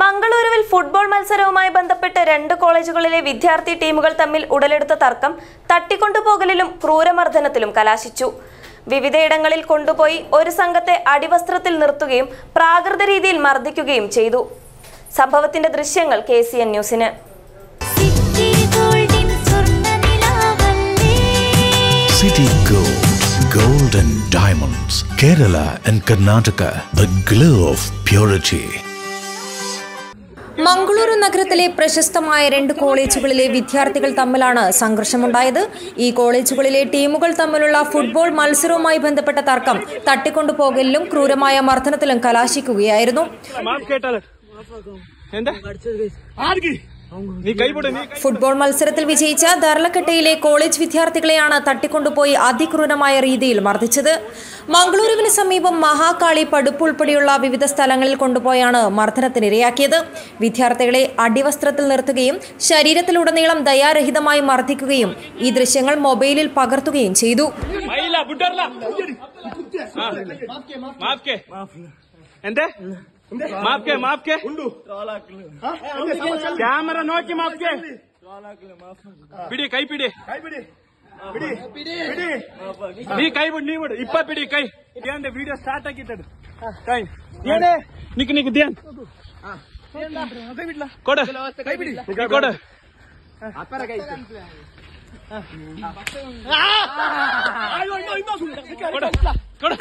മംഗളൂരുവിൽ football മത്സരവുമായി ബന്ധപ്പെട്ട് രണ്ട് കോളേജുകളിലെ വിദ്യാർത്ഥി ടീമുകൾ തമ്മിൽ ഉടലെടുത്ത തർക്കം തട്ടിക്കൊണ്ടുപോകലിലും ക്രൂരമർദ്ദനത്തിലും കലാശിച്ചു. വിവിധയിടങ്ങളിൽ കൊണ്ടുപോയി ഒരു സംഘത്തെ അടിവസ്ത്രത്തിൽ നിർത്തുകയും പ്രാകൃത രീതിയിൽ മർദ്ദിക്കുകയും ചെയ്തു. സംഭവത്തിന്റെ ദൃശ്യങ്ങൾ കെ സി എൻ ന്യൂസിന്. സിറ്റി ഗോൾഡിൻ സ്വർണനിലാവല്ലേ City Gold, Gold and Diamonds, Kerala and Karnataka, the glow of purity. Mangaluru നഗരത്തിലെ പ്രശസ്തമായ രണ്ട് കോളേജുകളിലെ വിദ്യാർത്ഥികൾ തമ്മിലാണ് സംഘർഷമുണ്ടായത്. ഈ കോളേജുകളിലെ ടീമുകൾ തമ്മിലുള്ള ഫുട്ബോൾ മത്സരവുമായി ബന്ധപ്പെട്ട തർക്കം തട്ടിക്കൊണ്ടുപോകലിലും ക്രൂരമായ മർദ്ദനത്തിലും കലാശിക്കുകയായിരുന്നു. ഫുട്ബോൾ മത്സരത്തിൽ വിജയിച്ച ദർലക്കട്ടയിലെ കോളേജ് വിദ്യാർത്ഥികളെയാണ് തട്ടിക്കൊണ്ടുപോയി അതിക്രൂരമായ രീതിയിൽ മർദ്ദിച്ചത്. മംഗളൂരുവിന് സമീപം മഹാകാളി പടുപ്പ് ഉൾപ്പെടെയുള്ള വിവിധ സ്ഥലങ്ങളിൽ കൊണ്ടുപോയാണ് മർദ്ദനത്തിനിരയാക്കിയത് വിദ്യാർത്ഥികളെ അടിവസ്ത്രത്തിൽ നിർത്തുകയും ശരീരത്തിലുടനീളം ദയാരഹിതമായി മർദ്ദിക്കുകയും ഈ ദൃശ്യങ്ങൾ മൊബൈലിൽ പകർത്തുകയും ചെയ്തു. എന്തേ? ಮಾಪ್ಕೆ ಎಂದೆ ಮಾಪ್ಕೆ ಮಾಪ್ಕೆ ಕ್ಯಾಮರಾ ನೋಕಿ ಮಾಪ್ಕೆ ಬಿಡಿ ಕೈ ಬಿಡಿ ನೀ ಕೈ ಬಿಡು ನೀ ಬಿಡು ಇಪ್ಪ ಬಿಡಿ ಕೈ ಏನ್ದೆ ವಿಡಿಯೋ ಸ್ಟಾರ್ಟ್ ಆಗಿತ್ತದು ಕೈ ಏನೇ ನಿಕ್ ನಿಕ್ ಧ್ಯಾನ್ ಕೊಡು ಕೈ ಬಿಡಿ ಕೊಡು ಕೊಡು ಕೊಡು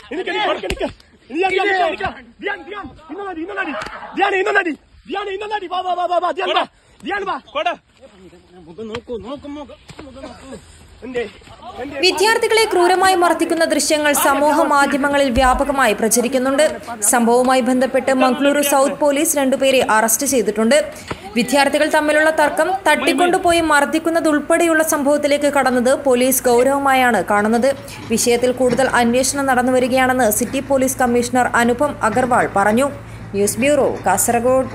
ಕೊಡು വിദ്യാർത്ഥികളെ ക്രൂരമായി മർദ്ദിക്കുന്ന ദൃശ്യങ്ങൾ സമൂഹ മാധ്യമങ്ങളിൽ വ്യാപകമായി പ്രചരിക്കുന്നുണ്ട്. സംഭവവുമായി ബന്ധപ്പെട്ട് മംഗളൂരു സൗത്ത് പോലീസ് രണ്ടുപേരെ അറസ്റ്റ് ചെയ്തിട്ടുണ്ട്. വിദ്യാർത്ഥികൾ തമ്മിലുള്ള തർക്കം തട്ടിക്കൊണ്ടുപോയി മർദ്ദിക്കുന്നതുൾപ്പെടെയുള്ള സംഭവത്തിലേക്ക് കടന്നത് പോലീസ് ഗൗരവമായാണ് കാണുന്നത്. വിഷയത്തിൽ കൂടുതൽ അന്വേഷണം നടന്നുവരികയാണെന്ന് city police commissioner Anupam Agarwal പറഞ്ഞു. News bureau Kasaragod.